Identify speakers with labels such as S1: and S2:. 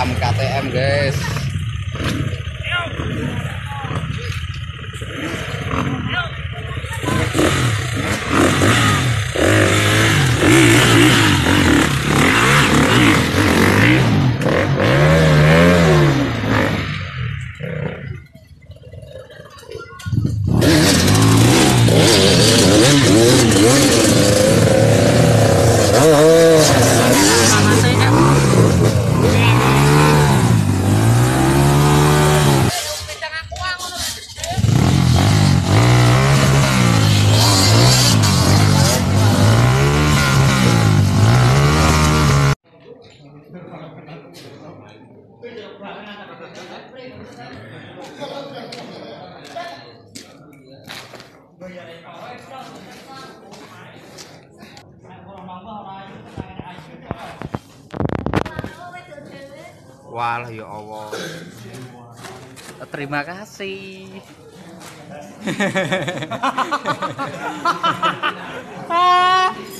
S1: KTM KTM guys. Walah ya Allah. Terima kasih.